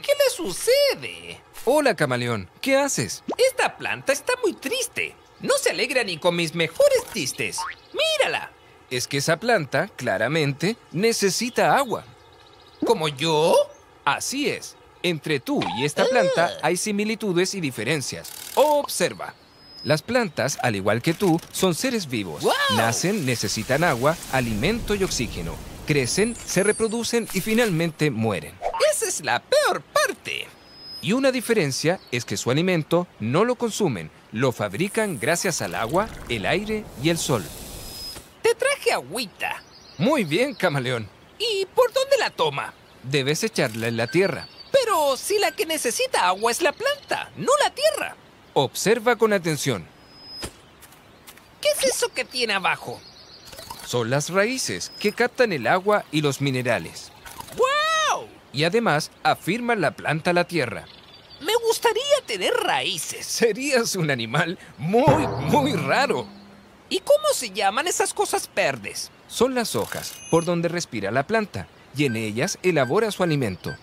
¿Qué le sucede? Hola, camaleón. ¿Qué haces? Esta planta está muy triste. No se alegra ni con mis mejores chistes. Mírala. Es que esa planta, claramente, necesita agua. ¿Como yo? Así es. Entre tú y esta planta hay similitudes y diferencias. Observa. Las plantas, al igual que tú, son seres vivos. ¡Wow! Nacen, necesitan agua, alimento y oxígeno. Crecen, se reproducen y finalmente mueren. Esa es la peor parte. Y una diferencia es que su alimento no lo consumen, lo fabrican gracias al agua, el aire y el sol. Te traje agüita. Muy bien, camaleón. ¿Y por dónde la toma? Debes echarla en la tierra. Pero si la que necesita agua es la planta, no la tierra. Observa con atención. ¿Qué es eso que tiene abajo? Son las raíces que captan el agua y los minerales. Y además afirman la planta a la tierra. Me gustaría tener raíces. Serías un animal muy, muy raro. ¿Y cómo se llaman esas cosas verdes? Son las hojas por donde respira la planta y en ellas elabora su alimento.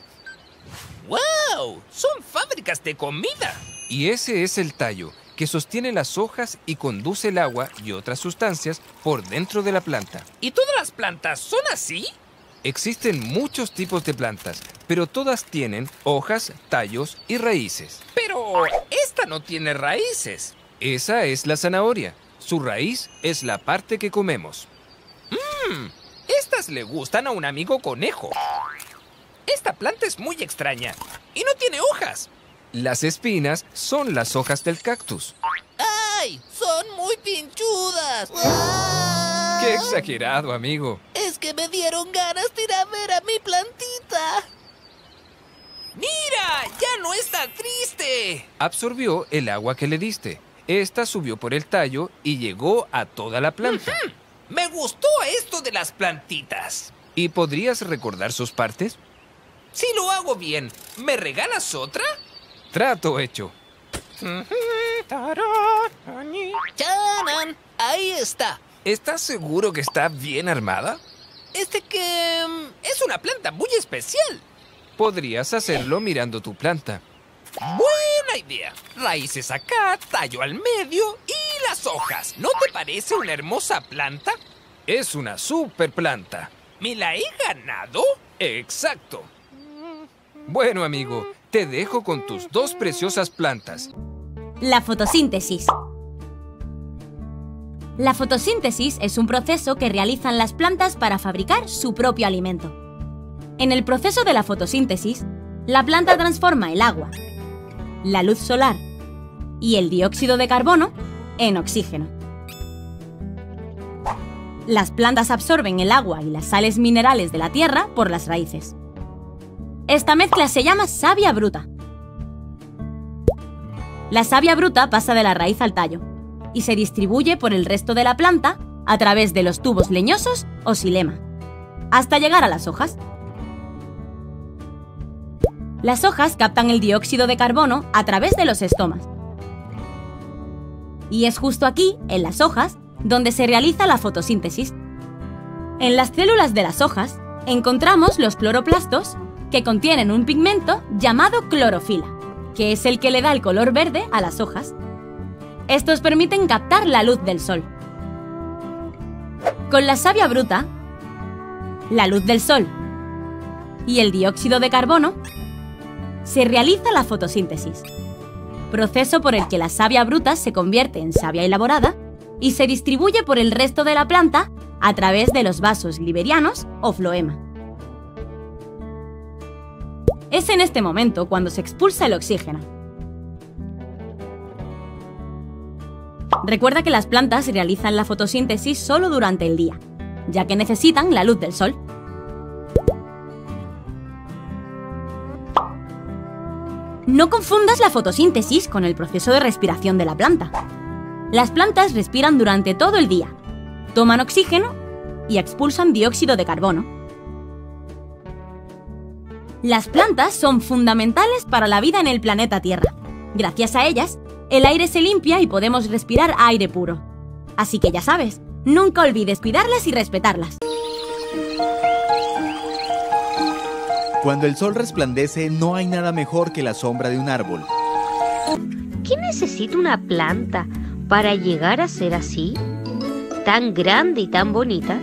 ¡Wow! Son fábricas de comida. Y ese es el tallo que sostiene las hojas y conduce el agua y otras sustancias por dentro de la planta. ¿Y todas las plantas son así? Existen muchos tipos de plantas, pero todas tienen hojas, tallos y raíces. Pero esta no tiene raíces. Esa es la zanahoria. Su raíz es la parte que comemos. Estas le gustan a un amigo conejo. Esta planta es muy extraña y no tiene hojas. Las espinas son las hojas del cactus. ¡Ay! ¡Son muy pinchudas! ¡Qué exagerado, amigo! Dieron ganas de ir a ver a mi plantita. ¡Mira! ¡Ya no está triste! Absorbió el agua que le diste. Esta subió por el tallo y llegó a toda la planta. Me gustó esto de las plantitas. ¿Y podrías recordar sus partes? Si lo hago bien, ¿me regalas otra? Trato hecho. ¡Chanan! Ahí está. ¿Estás seguro que está bien armada? Este que... mm, es una planta muy especial. Podrías hacerlo mirando tu planta. Buena idea. Raíces acá, tallo al medio y las hojas. ¿No te parece una hermosa planta? Es una super planta. ¿Me la he ganado? Exacto. Bueno, amigo, te dejo con tus dos preciosas plantas. La fotosíntesis. La fotosíntesis es un proceso que realizan las plantas para fabricar su propio alimento. En el proceso de la fotosíntesis, la planta transforma el agua, la luz solar y el dióxido de carbono en oxígeno. Las plantas absorben el agua y las sales minerales de la tierra por las raíces. Esta mezcla se llama savia bruta. La savia bruta pasa de la raíz al tallo y se distribuye por el resto de la planta a través de los tubos leñosos o xilema, hasta llegar a las hojas. Las hojas captan el dióxido de carbono a través de los estomas. Y es justo aquí, en las hojas, donde se realiza la fotosíntesis. En las células de las hojas encontramos los cloroplastos que contienen un pigmento llamado clorofila, que es el que le da el color verde a las hojas. Estos permiten captar la luz del sol. Con la savia bruta, la luz del sol y el dióxido de carbono, se realiza la fotosíntesis, proceso por el que la savia bruta se convierte en savia elaborada y se distribuye por el resto de la planta a través de los vasos liberianos o floema. Es en este momento cuando se expulsa el oxígeno. Recuerda que las plantas realizan la fotosíntesis solo durante el día, ya que necesitan la luz del sol. No confundas la fotosíntesis con el proceso de respiración de la planta. Las plantas respiran durante todo el día, toman oxígeno y expulsan dióxido de carbono. Las plantas son fundamentales para la vida en el planeta Tierra. Gracias a ellas, el aire se limpia y podemos respirar aire puro. Así que ya sabes, nunca olvides cuidarlas y respetarlas. Cuando el sol resplandece, no hay nada mejor que la sombra de un árbol. ¿Qué necesita una planta para llegar a ser así? ¿Tan grande y tan bonita?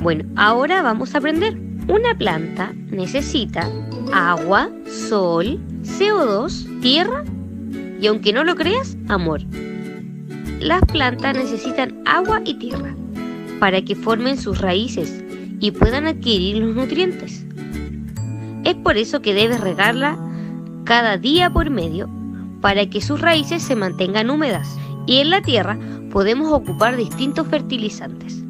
Bueno, ahora vamos a aprender. Una planta necesita agua, sol, CO2, tierra y aunque no lo creas, amor. Las plantas necesitan agua y tierra para que formen sus raíces y puedan adquirir los nutrientes. Es por eso que debes regarla cada día por medio para que sus raíces se mantengan húmedas. Y en la tierra podemos ocupar distintos fertilizantes,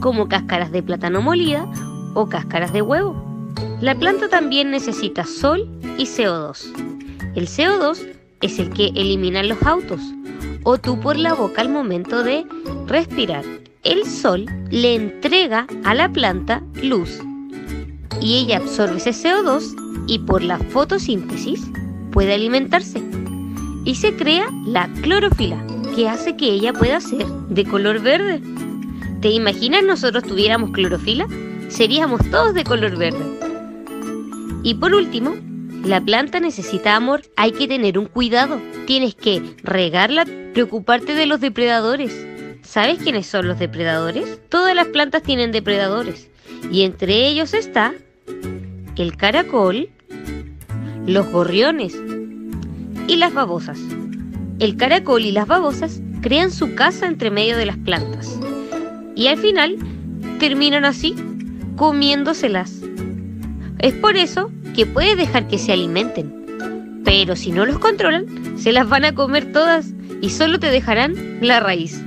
como cáscaras de plátano molida o cáscaras de huevo. La planta también necesita sol y CO2. El CO2 es el que eliminan los autos o tú por la boca al momento de respirar. El sol le entrega a la planta luz y ella absorbe ese CO2 y por la fotosíntesis puede alimentarse. Y se crea la clorofila, que hace que ella pueda ser de color verde. ¿Te imaginas nosotros tuviéramos clorofila? Seríamos todos de color verde. Y por último, la planta necesita amor, hay que tener un cuidado. Tienes que regarla, preocuparte de los depredadores. ¿Sabes quiénes son los depredadores? Todas las plantas tienen depredadores. Y entre ellos está el caracol, los gorriones y las babosas. El caracol y las babosas crean su casa entre medio de las plantas. Y al final terminan así, comiéndoselas. Es por eso que puedes dejar que se alimenten. Pero si no los controlan, se las van a comer todas y solo te dejarán la raíz.